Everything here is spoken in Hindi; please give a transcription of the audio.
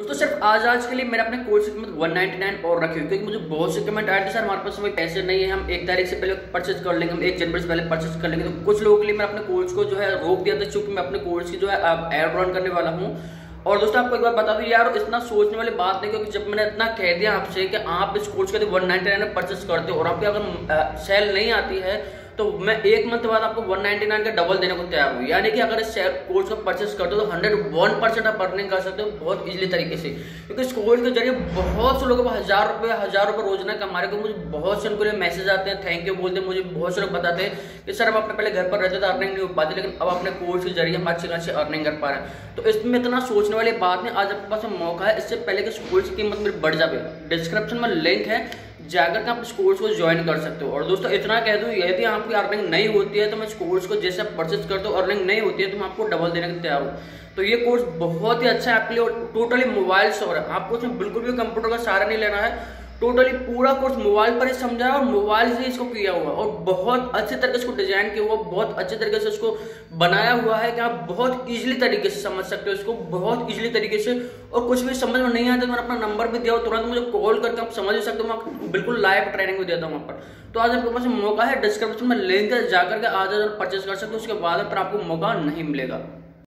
दोस्तों सिर्फ़ आज आज के लिए मैंने अपने कोर्स की कीमत 199 और रखी हुई, क्योंकि मुझे बहुत से कमेंट आए थे सर, हमारे पास समय पैसे नहीं है, हम एक तारीख से पहले परचेज कर लेंगे, हम एक जनवरी से पहले परचेज कर लेंगे। तो कुछ लोगों के लिए मैं अपने कोर्स को जो है रोक दिया था, चूँकि मैं अपने कोर्स की जो है एड रन करने वाला हूँ। और दोस्तों, आपको एक बार बता दूँ यार, इतना सोचने वाली बात नहीं, क्योंकि जब मैंने इतना कह दिया आपसे कि आप इस कोर्स के वन नाइनटी नाइन में परचेस करते हो, और आपकी अगर सेल नहीं आती है तो मैं एक मंथ बाद आपको 199 का डबल देने को तैयार हूँ। यानी कि अगर इस कोर्स को परचेस करते हो तो हंड्रेड वन परसेंट आप अर्निंग कर सकते हो बहुत इजीली तरीके से। क्योंकि इस कोर्स के ज़रिए बहुत से लोगों को हज़ार रुपये हज़ार रुपये रोज़ाना कमा रहे मुझे बहुत से उनको लिए मैसेज आते हैं थैंक यू बोलते हैं, मुझे बहुत से लोग बताते हैं कि, सर, हम अपने पहले घर पर रहते थे अर्निंग नहीं हो पाती, लेकिन अब अपने कोर्स के ज़रिए हम अच्छी खासी अर्निंग कर पा रहे हैं। तो इसमें इतना सोचने वाली बात नहीं, आज आपके पास मौका है। इससे पहले कि कोर्स की कीमत मेरी बढ़ जाए। डिस्क्रिप्शन में लिंक है। जाकर के आप इस कोर्स को ज्वाइन कर सकते हो। और दोस्तों, इतना कह दूँ, यदि आपकी अर्निंग नहीं होती है तो मैं इस कोर्स को जैसे आप परचेज करते हो अर्निंग नहीं होती है तो मैं आपको डबल देने के तैयार हूँ। तो ये कोर्स बहुत ही अच्छा है आपके लिए टोटली मोबाइल से हो। आपको उसमें बिल्कुल भी कंप्यूटर का सहारा नहीं लेना है। टोटली पूरा कोर्स मोबाइल पर ही समझा और मोबाइल से इसको किया हुआ। और बहुत अच्छे तरीके से इसको डिज़ाइन किया हुआ, बहुत अच्छे तरीके से इसको बनाया हुआ है कि आप बहुत इजीली तरीके से समझ सकते हो इसको, बहुत इजीली तरीके से। और कुछ भी समझ में नहीं आता तो मैंने अपना नंबर भी दिया तुरंत मुझे कॉल करके आप समझ सकते हो। मैं बिल्कुल लाइव ट्रेनिंग भी देता हूँ वहाँ पर। तो आज आपके पास मौका है डिस्क्रिप्शन में लिंक जाकर के आज परचेज कर सकते हो, उसके बाद आपको मौका नहीं मिलेगा।